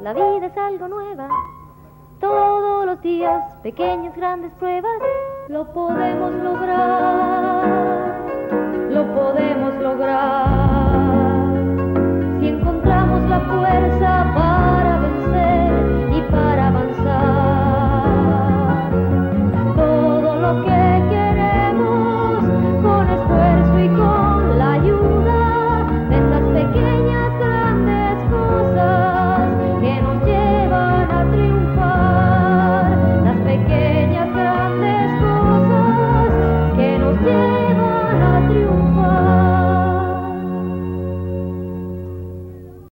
la vida es algo nueva. Todos los días, pequeñas, grandes pruebas, lo podemos lograr. Lord.